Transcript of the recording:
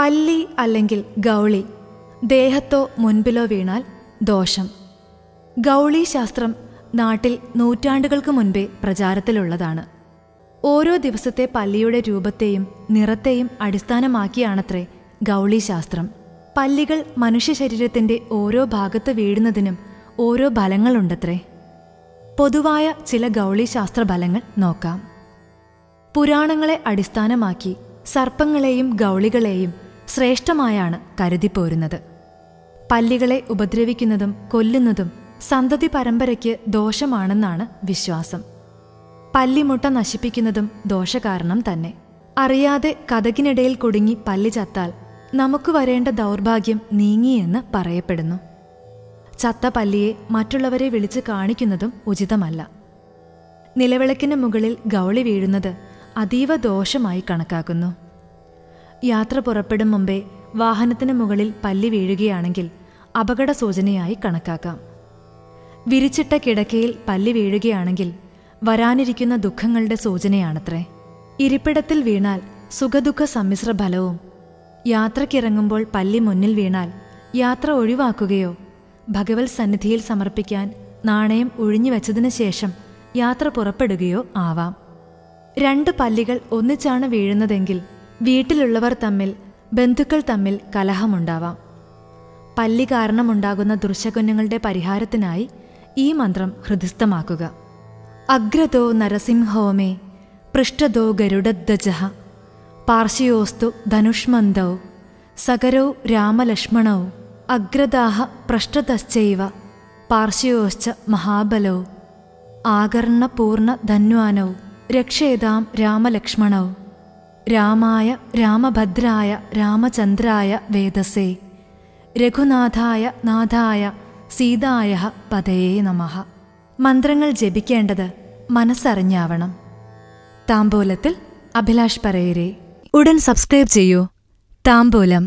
പല്ലി അല്ലെങ്കിൽ ഗൗളി ദേഹത്തോ മുൻപിലോ വീണാൽ ദോഷം. ഗൗളി ശാസ്ത്രം നാട്ടിൽ നൂറ്റാണ്ടുകൾക്ക് മുൻപേ പ്രചാരത്തിലുള്ളതാണ്. ഓരോ ദിവസത്തെ പല്ലിയുടെ രൂപത്തെയും നിറത്തെയും അടിസ്ഥാനമാക്കിയാണത്രേ ഗൗളി ശാസ്ത്രം. പല്ലികൾ മനുഷ്യ ശരീരത്തിന്റെ ഓരോ ഭാഗത്ത് വീഴുന്നതിനും ഓരോ ഫലങ്ങളുണ്ടത്രേ. പൊതുവായ ചില ഗൗളി ശാസ്ത്ര ഫലങ്ങൾ നോക്കാം. പുരാണങ്ങളെ അടിസ്ഥാനമാക്കി സർപ്പങ്ങളെയും ഗൗളികളെയും ശ്രേഷ്ഠമായാണ് കരുതിപ്പോരുന്നത് പല്ലികളെ ഉപദ്രവിക്കുന്നതും കൊല്ലുന്നതും സന്തതി പരമ്പരയ്ക്ക് ദോഷമാണെന്നാണ് വിശ്വാസം. പല്ലിമുട്ട നശിപ്പിക്കുന്നതും ദോഷകാരണം തന്നെ. അറിയാതെ കഥകിനിടയിൽ കുടുങ്ങി പല്ലി ചത്താൽ നമുക്ക് വരേണ്ട ദൗർഭാഗ്യം നീങ്ങിയെന്ന് പറയപ്പെടുന്നു. ചത്ത പല്ലിയെ മറ്റുള്ളവരെ വിളിച്ച് കാണിക്കുന്നതും ഉചിതമല്ല. നിലവിളക്കിന് മുകളിൽ ഗൗളി വീഴുന്നത് അതീവ ദോഷമായി കണക്കാക്കുന്നു. യാത്ര പുറപ്പെടും മുമ്പേ വാഹനത്തിന് മുകളിൽ പല്ലി വീഴുകയാണെങ്കിൽ അപകട സൂചനയായി കണക്കാക്കാം. വിരിച്ചിട്ട കിടക്കയിൽ പല്ലി വീഴുകയാണെങ്കിൽ വരാനിരിക്കുന്ന ദുഃഖങ്ങളുടെ സൂചനയാണത്രേ. ഇരിപ്പിടത്തിൽ വീണാൽ സുഖദുഃഖ സമ്മിശ്ര ഫലവും. യാത്രക്കിറങ്ങുമ്പോൾ പല്ലി മുന്നിൽ വീണാൽ യാത്ര ഒഴിവാക്കുകയോ ഭഗവത് സന്നിധിയിൽ സമർപ്പിക്കാൻ നാണയം ഒഴിഞ്ഞുവച്ചതിനു ശേഷം യാത്ര പുറപ്പെടുകയോ ആവാം. രണ്ട് പല്ലികൾ ഒന്നിച്ചാണ് വീഴുന്നതെങ്കിൽ വീട്ടിലുള്ളവർ തമ്മിൽ ബന്ധുക്കൾ തമ്മിൽ കലഹമുണ്ടാവാം. പല്ലി കാരണമുണ്ടാകുന്ന ദുർശകുന്യങ്ങളുടെ പരിഹാരത്തിനായി ഈ മന്ത്രം ഹൃദിസ്ഥമാക്കുക അഗ്രതോ നരസിംഹോമേ പൃഷ്ഠതോ ഗരുഡധ്വജ പാർശ്വയോസ്തു ധനുഷ്മന്തൗ സകരോ രാമലക്ഷ്മണൗ അഗ്രദാഹ പൃഷ്ഠതശ്ചൈവ പാർശ്വയോശ്ച മഹാബലോ ആകർണപൂർണ ധന്വാനോ രക്ഷേതാം രാമലക്ഷ്മണൗ. രാമായ രാമഭദ്രായ രാമചന്ദ്രായ വേദസേ. രഘുനാഥായ നാഥായ സീതായ പതയേ നമഃ. മന്ത്രങ്ങൾ ജപിക്കേണ്ടത് മനസ്സറിഞ്ഞാവണം. താംബൂലത്തിൽ അഭിലാഷ് പറയരെ. ഉടൻ സബ്സ്ക്രൈബ് ചെയ്യൂ. താംബൂലം.